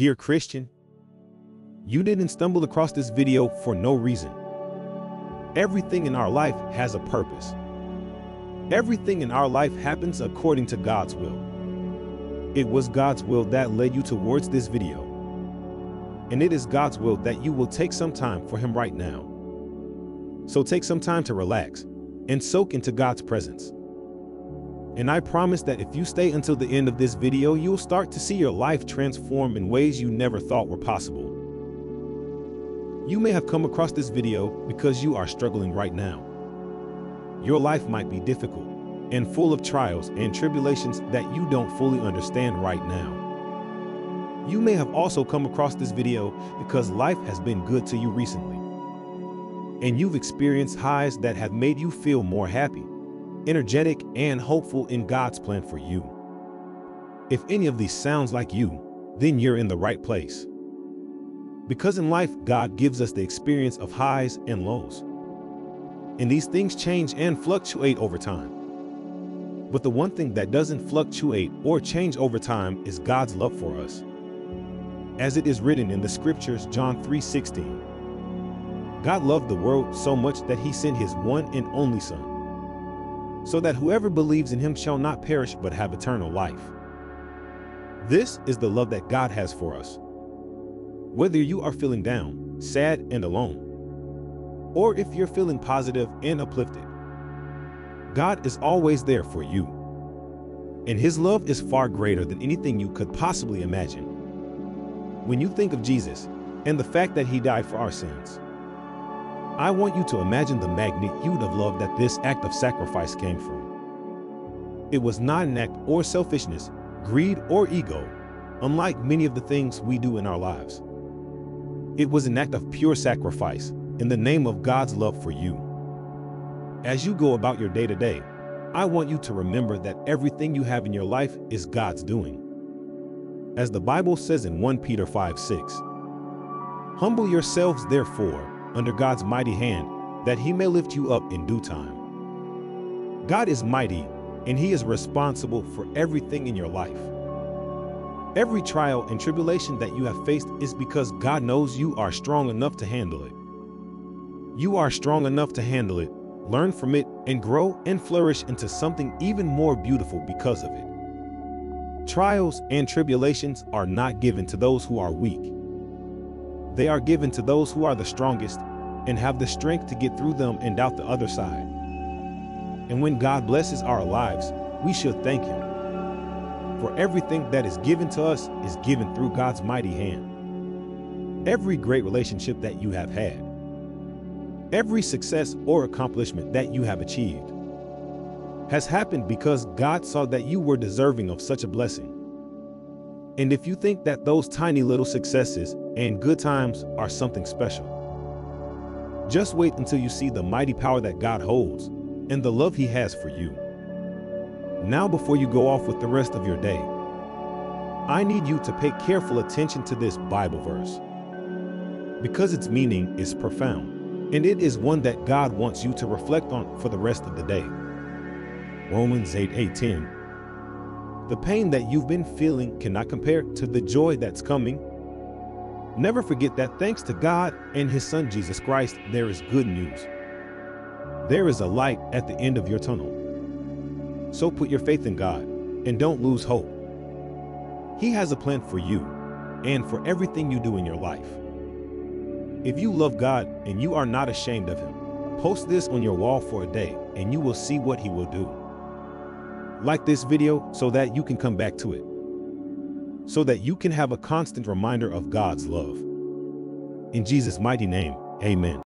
Dear Christian, you didn't stumble across this video for no reason. Everything in our life has a purpose. Everything in our life happens according to God's will. It was God's will that led you towards this video. And it is God's will that you will take some time for Him right now. So take some time to relax and soak into God's presence. And I promise that if you stay until the end of this video, you'll start to see your life transform in ways you never thought were possible. You may have come across this video because you are struggling right now. Your life might be difficult and full of trials and tribulations that you don't fully understand right now. You may have also come across this video because life has been good to you recently. And you've experienced highs that have made you feel more happy, energetic, and hopeful in God's plan for you. If any of these sounds like you, then you're in the right place. Because in life, God gives us the experience of highs and lows. And these things change and fluctuate over time. But the one thing that doesn't fluctuate or change over time is God's love for us. As it is written in the scriptures, John 3:16. God loved the world so much that he sent his one and only son, so that whoever believes in him shall not perish but have eternal life. This is the love that God has for us. Whether you are feeling down, sad, and alone, or if you're feeling positive and uplifted, God is always there for you. And his love is far greater than anything you could possibly imagine. When you think of Jesus and the fact that he died for our sins, I want you to imagine the magnitude of love that this act of sacrifice came from. It was not an act or selfishness, greed, or ego, unlike many of the things we do in our lives. It was an act of pure sacrifice in the name of God's love for you. As you go about your day to day, I want you to remember that everything you have in your life is God's doing. As the Bible says in 1 Peter 5 6, Humble yourselves, therefore, under God's mighty hand, that he may lift you up in due time. God is mighty, and he is responsible for everything in your life. Every trial and tribulation that you have faced is because God knows you are strong enough to handle it. You are strong enough to handle it, learn from it, and grow and flourish into something even more beautiful because of it. Trials and tribulations are not given to those who are weak. They are given to those who are the strongest and have the strength to get through them and out the other side. And when God blesses our lives, we should thank Him. For everything that is given to us is given through God's mighty hand. Every great relationship that you have had, every success or accomplishment that you have achieved, has happened because God saw that you were deserving of such a blessing. And if you think that those tiny little successes and good times are something special, just wait until you see the mighty power that God holds and the love He has for you. Now, before you go off with the rest of your day, I need you to pay careful attention to this Bible verse because its meaning is profound and it is one that God wants you to reflect on for the rest of the day. Romans 8 18. The pain that you've been feeling cannot compare to the joy that's coming. Never forget that thanks to God and His Son Jesus Christ, there is good news. There is a light at the end of your tunnel. So put your faith in God and don't lose hope. He has a plan for you and for everything you do in your life. If you love God and you are not ashamed of Him, post this on your wall for a day and you will see what He will do. Like this video so that you can come back to it, so that you can have a constant reminder of God's love. In Jesus' mighty name, amen.